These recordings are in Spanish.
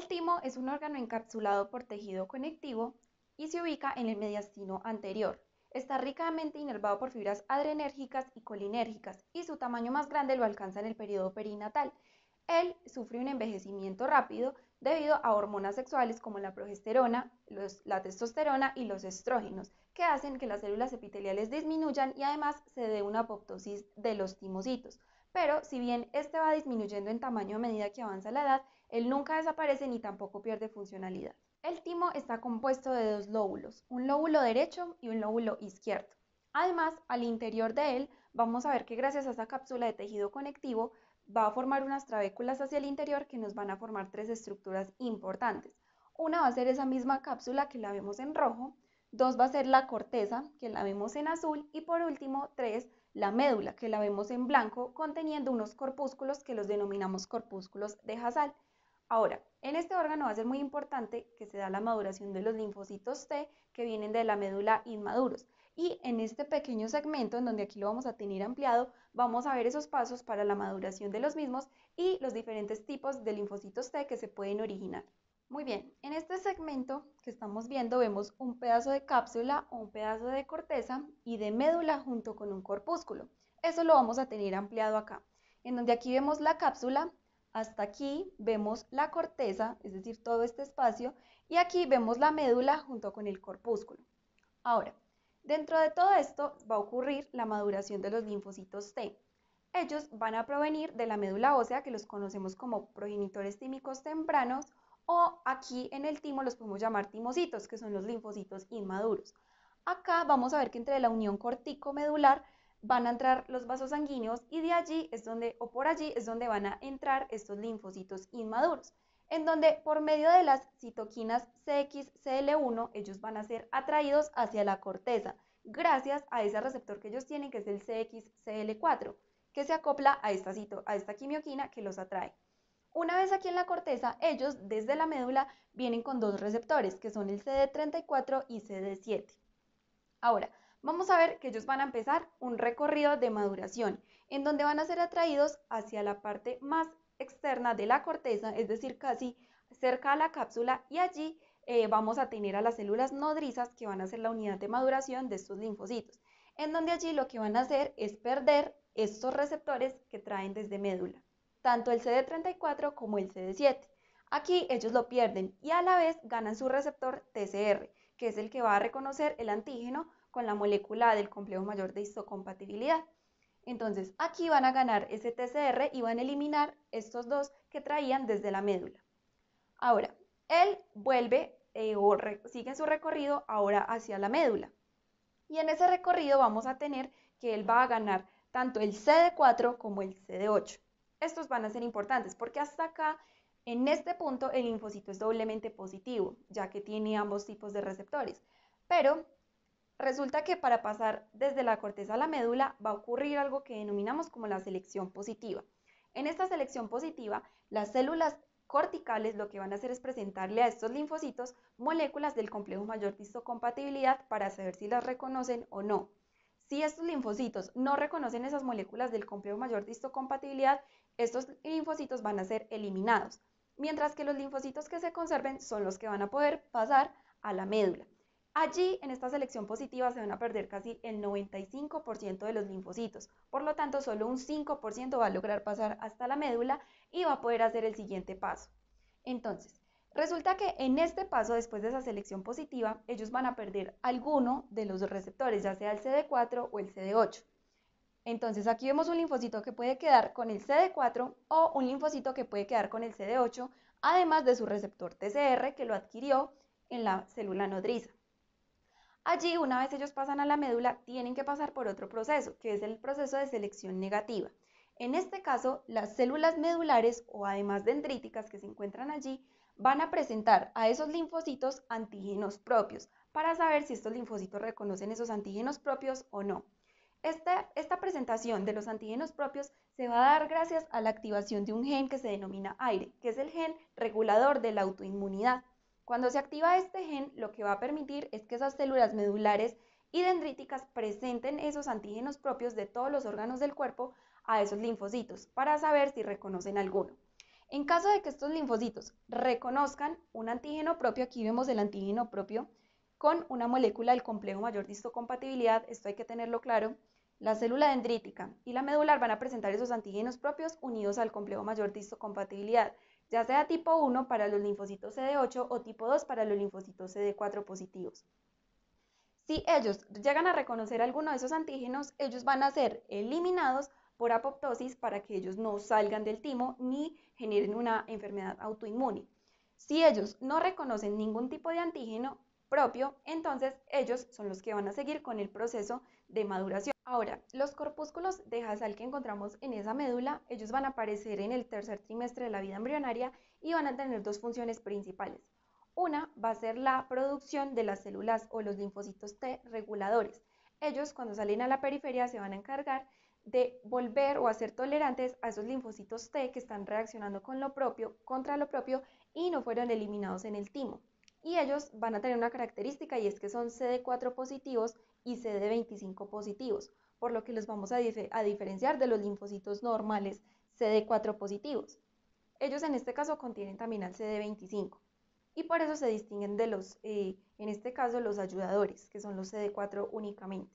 El timo es un órgano encapsulado por tejido conectivo y se ubica en el mediastino anterior. Está ricamente inervado por fibras adrenérgicas y colinérgicas y su tamaño más grande lo alcanza en el periodo perinatal. Él sufre un envejecimiento rápido debido a hormonas sexuales como la progesterona, la testosterona y los estrógenos, que hacen que las células epiteliales disminuyan y además se dé una apoptosis de los timocitos. Pero si bien este va disminuyendo en tamaño a medida que avanza la edad, él nunca desaparece ni tampoco pierde funcionalidad. El timo está compuesto de dos lóbulos, un lóbulo derecho y un lóbulo izquierdo. Además, al interior de él vamos a ver que gracias a esa cápsula de tejido conectivo va a formar unas trabéculas hacia el interior que nos van a formar tres estructuras importantes. Una va a ser esa misma cápsula que la vemos en rojo, dos va a ser la corteza que la vemos en azul y por último tres la médula que la vemos en blanco conteniendo unos corpúsculos que los denominamos corpúsculos de Hasal. Ahora, en este órgano va a ser muy importante que se da la maduración de los linfocitos T que vienen de la médula inmaduros y en este pequeño segmento, en donde aquí lo vamos a tener ampliado, vamos a ver esos pasos para la maduración de los mismos y los diferentes tipos de linfocitos T que se pueden originar. Muy bien, en este segmento que estamos viendo vemos un pedazo de cápsula o un pedazo de corteza y de médula junto con un corpúsculo. Eso lo vamos a tener ampliado acá, en donde aquí vemos la cápsula, hasta aquí vemos la corteza, es decir, todo este espacio, y aquí vemos la médula junto con el corpúsculo. Ahora, Dentro de todo esto va a ocurrir la maduración de los linfocitos T. Ellos van a provenir de la médula ósea, que los conocemos como progenitores tímicos tempranos, o aquí en el timo los podemos llamar timocitos, que son los linfocitos inmaduros. Acá vamos a ver que entre la unión cortico-medular van a entrar los vasos sanguíneos y de allí es donde, o por allí es donde van a entrar estos linfocitos inmaduros en donde por medio de las citoquinas CXCL1 ellos van a ser atraídos hacia la corteza, gracias a ese receptor que ellos tienen, que es el CXCL4, que se acopla a esta, a esta quimioquina que los atrae. Una vez aquí en la corteza, ellos desde la médula vienen con dos receptores, que son el CD34 y CD7. Ahora, vamos a ver que ellos van a empezar un recorrido de maduración, en donde van a ser atraídos hacia la parte más externa de la corteza, es decir, casi cerca a la cápsula y allí eh, vamos a tener a las células nodrizas que van a ser la unidad de maduración de estos linfocitos, en donde allí lo que van a hacer es perder estos receptores que traen desde médula, tanto el CD34 como el CD7. Aquí ellos lo pierden y a la vez ganan su receptor TCR, que es el que va a reconocer el antígeno con la molécula del complejo mayor de histocompatibilidad. Entonces, aquí van a ganar ese TCR y van a eliminar estos dos que traían desde la médula. Ahora, él vuelve eh, o sigue su recorrido ahora hacia la médula. Y en ese recorrido vamos a tener que él va a ganar tanto el CD4 como el CD8. Estos van a ser importantes porque hasta acá, en este punto, el linfocito es doblemente positivo, ya que tiene ambos tipos de receptores. Pero Resulta que para pasar desde la corteza a la médula va a ocurrir algo que denominamos como la selección positiva. En esta selección positiva, las células corticales lo que van a hacer es presentarle a estos linfocitos moléculas del complejo mayor de histocompatibilidad para saber si las reconocen o no. Si estos linfocitos no reconocen esas moléculas del complejo mayor de histocompatibilidad, estos linfocitos van a ser eliminados, mientras que los linfocitos que se conserven son los que van a poder pasar a la médula. Allí, en esta selección positiva, se van a perder casi el 95% de los linfocitos. Por lo tanto, solo un 5% va a lograr pasar hasta la médula y va a poder hacer el siguiente paso. Entonces, resulta que en este paso, después de esa selección positiva, ellos van a perder alguno de los receptores, ya sea el CD4 o el CD8. Entonces, aquí vemos un linfocito que puede quedar con el CD4 o un linfocito que puede quedar con el CD8, además de su receptor TCR que lo adquirió en la célula nodriza. Allí, una vez ellos pasan a la médula, tienen que pasar por otro proceso, que es el proceso de selección negativa. En este caso, las células medulares o además dendríticas que se encuentran allí van a presentar a esos linfocitos antígenos propios para saber si estos linfocitos reconocen esos antígenos propios o no. Esta, esta, presentación de los antígenos propios se va a dar gracias a la activación de un gen que se denomina AIRE, que es el gen regulador de la autoinmunidad. Cuando se activa este gen, lo que va a permitir es que esas células medulares y dendríticas presenten esos antígenos propios de todos los órganos del cuerpo a esos linfocitos para saber si reconocen alguno. En caso de que estos linfocitos reconozcan un antígeno propio, aquí vemos el antígeno propio con una molécula del complejo mayor de histocompatibilidad, esto hay que tenerlo claro, la célula dendrítica y la medular van a presentar esos antígenos propios unidos al complejo mayor de histocompatibilidad, ya sea tipo 1 para los linfocitos CD8 o tipo 2 para los linfocitos CD4 positivos. Si ellos llegan a reconocer alguno de esos antígenos, ellos van a ser eliminados por apoptosis para que ellos no salgan del timo ni generen una enfermedad autoinmune. Si ellos no reconocen ningún tipo de antígeno propio, entonces ellos son los que van a seguir con el proceso de maduración. Ahora, los corpúsculos de Hasal que encontramos en esa médula, ellos van a aparecer en el tercer trimestre de la vida embrionaria y van a tener dos funciones principales. Una va a ser la producción de las células o los linfocitos T reguladores. Ellos cuando salen a la periferia se van a encargar de volver o hacer tolerantes a esos linfocitos T que están reaccionando con lo propio, contra lo propio y no fueron eliminados en el timo. Y ellos van a tener una característica y es que son CD4 positivos y CD25 positivos, por lo que los vamos a, diferenciar de los linfocitos normales CD4 positivos. Ellos en este caso contienen también al CD25 y por eso se distinguen de los, eh, en este caso, los ayudadores, que son los CD4 únicamente.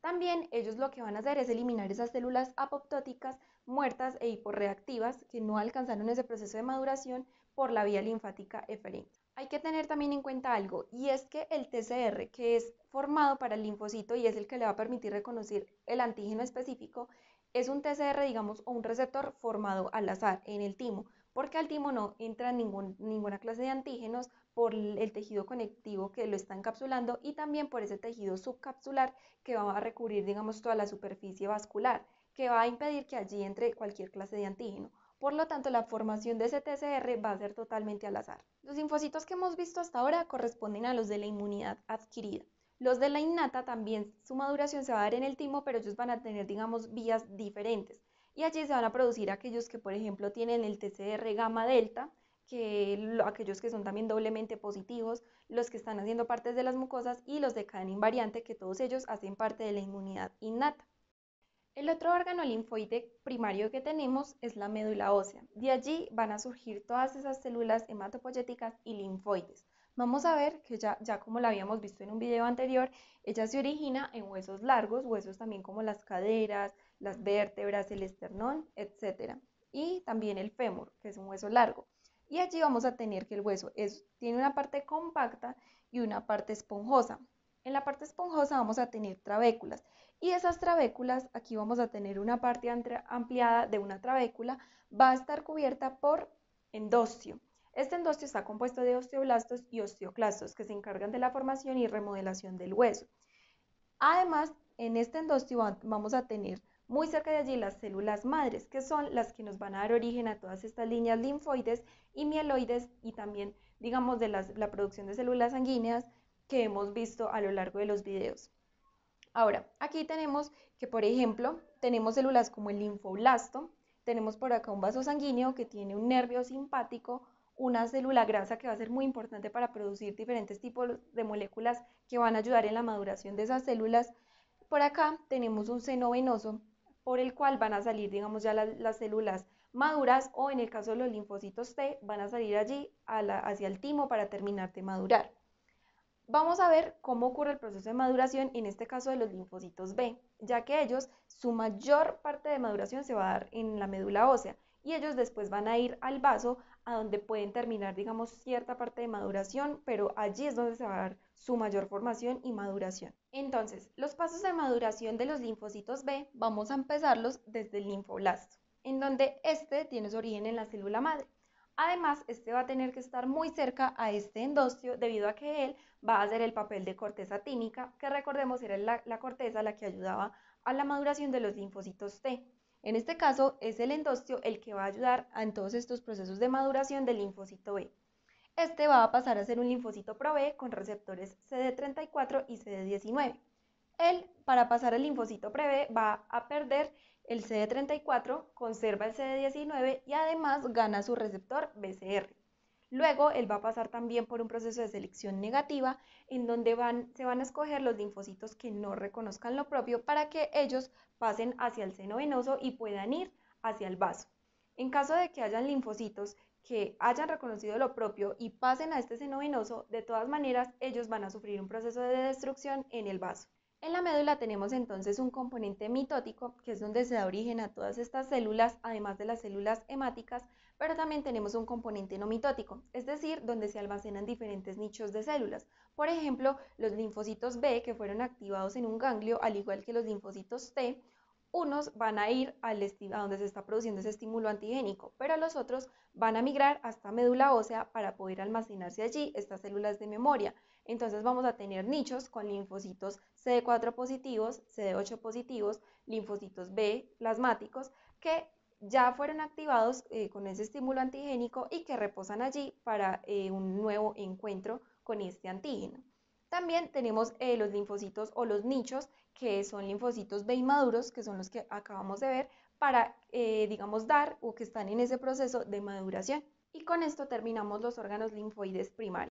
También ellos lo que van a hacer es eliminar esas células apoptóticas muertas e hiporreactivas que no alcanzaron ese proceso de maduración por la vía linfática eferente. Hay que tener también en cuenta algo y es que el TCR, que es formado para el linfocito y es el que le va a permitir reconocer el antígeno específico, es un TCR, digamos, o un receptor formado al azar en el timo, porque al timo no entra ninguna clase de antígenos por el tejido conectivo que lo está encapsulando y también por ese tejido subcapsular que va a recubrir, digamos, toda la superficie vascular, que va a impedir que allí entre cualquier clase de antígeno. Por lo tanto, la formación de ese TCR va a ser totalmente al azar. Los linfocitos que hemos visto hasta ahora corresponden a los de la inmunidad adquirida. Los de la innata también, su maduración se va a dar en el timo, pero ellos van a tener, digamos, vías diferentes. Y allí se van a producir aquellos que, por ejemplo, tienen el TCR gamma delta, que aquellos que son también doblemente positivos, los que están haciendo parte de las mucosas y los de cadena invariante, que todos ellos hacen parte de la inmunidad innata. El otro órgano linfoide primario que tenemos es la médula ósea. De allí van a surgir todas esas células hematopoyéticas y linfoides. Vamos a ver que ya, ya como lo habíamos visto en un video anterior, ella se origina en huesos largos, huesos también como las caderas, las vértebras, el esternón, etc. Y también el fémur, que es un hueso largo. Y allí vamos a tener que el hueso tiene una parte compacta y una parte esponjosa. En la parte esponjosa vamos a tener trabéculas y esas trabéculas, aquí vamos a tener una parte ampliada de una trabécula, va a estar cubierta por endostio. Este endostio está compuesto de osteoblastos y osteoclastos que se encargan de la formación y remodelación del hueso. Además, en este endostio vamos a tener muy cerca de allí las células madres, que son las que nos van a dar origen a todas estas líneas linfoides y mieloides y también, digamos, de la producción de células sanguíneas que hemos visto a lo largo de los videos. Ahora, aquí tenemos que, por ejemplo, tenemos células como el linfoblasto, tenemos por acá un vaso sanguíneo que tiene un nervio simpático, una célula grasa que va a ser muy importante para producir diferentes tipos de moléculas que van a ayudar en la maduración de esas células. Por acá tenemos un seno venoso por el cual van a salir, digamos, ya las células maduras o en el caso de los linfocitos T van a salir allí hacia el timo para terminar de madurar. Vamos a ver cómo ocurre el proceso de maduración en este caso de los linfocitos B, ya que ellos, su mayor parte de maduración se va a dar en la médula ósea y ellos después van a ir al vaso a donde pueden terminar, digamos, cierta parte de maduración, pero allí es donde se va a dar su mayor formación y maduración. Entonces, los pasos de maduración de los linfocitos B vamos a empezarlos desde el linfoblasto, en donde este tiene su origen en la célula madre. Además, este va a tener que estar muy cerca a este endostio debido a que él va a hacer el papel de corteza tímica, que recordemos era la, corteza la que ayudaba a la maduración de los linfocitos T. En este caso, es el endostio el que va a ayudar en todos estos procesos de maduración del linfocito B. Este va a pasar a ser un linfocito pro B con receptores CD34 y CD19. Él, para pasar al linfocito pre B, va a perder el CD34, conserva el CD19 y además gana su receptor BCR. Luego, él va a pasar también por un proceso de selección negativa en donde se van a escoger los linfocitos que no reconozcan lo propio para que ellos pasen hacia el seno venoso y puedan ir hacia el vaso. En caso de que hayan linfocitos que hayan reconocido lo propio y pasen a este seno venoso, de todas maneras ellos van a sufrir un proceso de destrucción en el vaso. En la médula tenemos entonces un componente mitótico, que es donde se da origen a todas estas células, además de las células hemáticas, pero también tenemos un componente no mitótico, es decir, donde se almacenan diferentes nichos de células. Por ejemplo, los linfocitos B, que fueron activados en un ganglio, al igual que los linfocitos T, unos van a ir al a donde se está produciendo ese estímulo antigénico, pero los otros van a migrar hasta médula ósea para poder almacenarse allí estas células de memoria. Entonces vamos a tener nichos con linfocitos CD4 positivos, CD8 positivos, linfocitos B plasmáticos que ya fueron activados eh, con ese estímulo antigénico y que reposan allí para eh, un nuevo encuentro con este antígeno. También tenemos eh, los linfocitos o los nichos, que son linfocitos B inmaduros, que son los que acabamos de ver, para, digamos, dar o que están en ese proceso de maduración. Y con esto terminamos los órganos linfoides primarios.